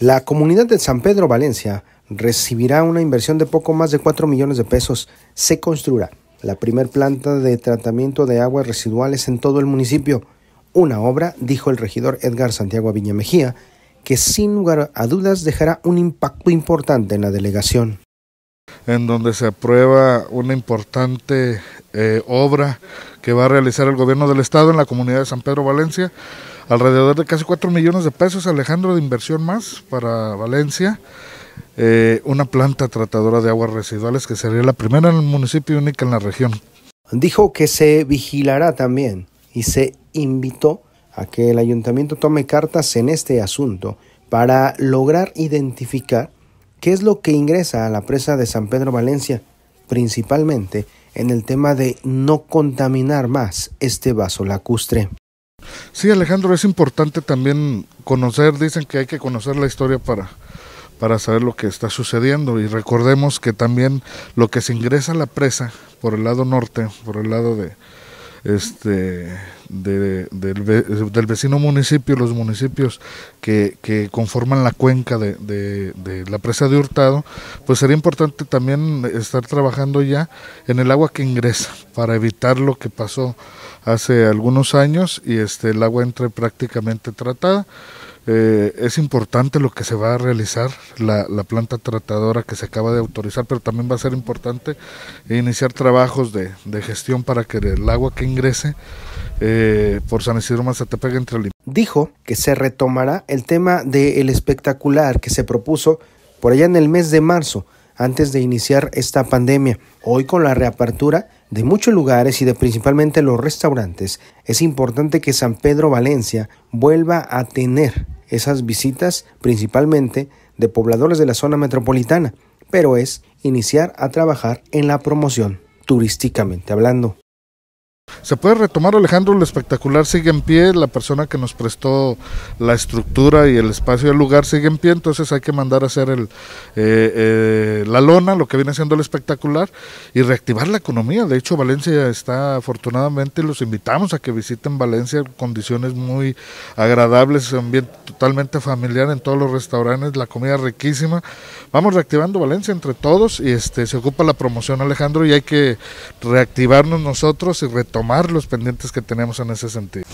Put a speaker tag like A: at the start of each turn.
A: La comunidad de San Pedro Valencia recibirá una inversión de poco más de 4 millones de pesos. Se construirá la primer planta de tratamiento de aguas residuales en todo el municipio. Una obra, dijo el regidor Edgar Santiago Viña Mejía, que sin lugar a dudas dejará un impacto importante en la delegación.
B: En donde se aprueba una importante eh, obra que va a realizar el gobierno del estado en la comunidad de San Pedro Valencia alrededor de casi 4 millones de pesos, Alejandro, de inversión más para Valencia. Eh, una planta tratadora de aguas residuales que sería la primera en el municipio única en la región.
A: Dijo que se vigilará también y se invitó a que el ayuntamiento tome cartas en este asunto para lograr identificar qué es lo que ingresa a la presa de San Pedro Valencia, principalmente en el tema de no contaminar más este vaso lacustre.
B: Sí, Alejandro, es importante también conocer, dicen que hay que conocer la historia para, para saber lo que está sucediendo y recordemos que también lo que se ingresa a la presa por el lado norte, por el lado de este del, vecino municipio, los municipios que, que conforman la cuenca de, de, la presa de Hurtado, pues sería importante también estar trabajando ya en el agua que ingresa para evitar lo que pasó hace algunos años y este el agua entre prácticamente tratada. Eh, es importante lo que se va a realizar, la, la, planta tratadora que se acaba de autorizar, pero también va a ser importante iniciar trabajos de, de gestión para que el agua que ingrese eh, por San Isidro entre.
A: Dijo que se retomará el tema del espectacular que se propuso por allá en el mes de marzo, antes de iniciar esta pandemia. Hoy con la reapertura de muchos lugares y de principalmente los restaurantes, es importante que San Pedro Valencia vuelva a tener esas visitas principalmente de pobladores de la zona metropolitana, pero es iniciar a trabajar en la promoción turísticamente hablando.
B: Se puede retomar, Alejandro, el espectacular sigue en pie, la persona que nos prestó la estructura y el espacio del lugar sigue en pie, entonces hay que mandar a hacer el, eh, eh, la lona, lo que viene siendo el espectacular, y reactivar la economía. De hecho, Valencia está afortunadamente, los invitamos a que visiten Valencia, condiciones muy agradables, ambiente totalmente familiar en todos los restaurantes, la comida riquísima. Vamos reactivando Valencia entre todos y este se ocupa la promoción, Alejandro, y hay que reactivarnos nosotros y retomar los pendientes que tenemos en ese sentido.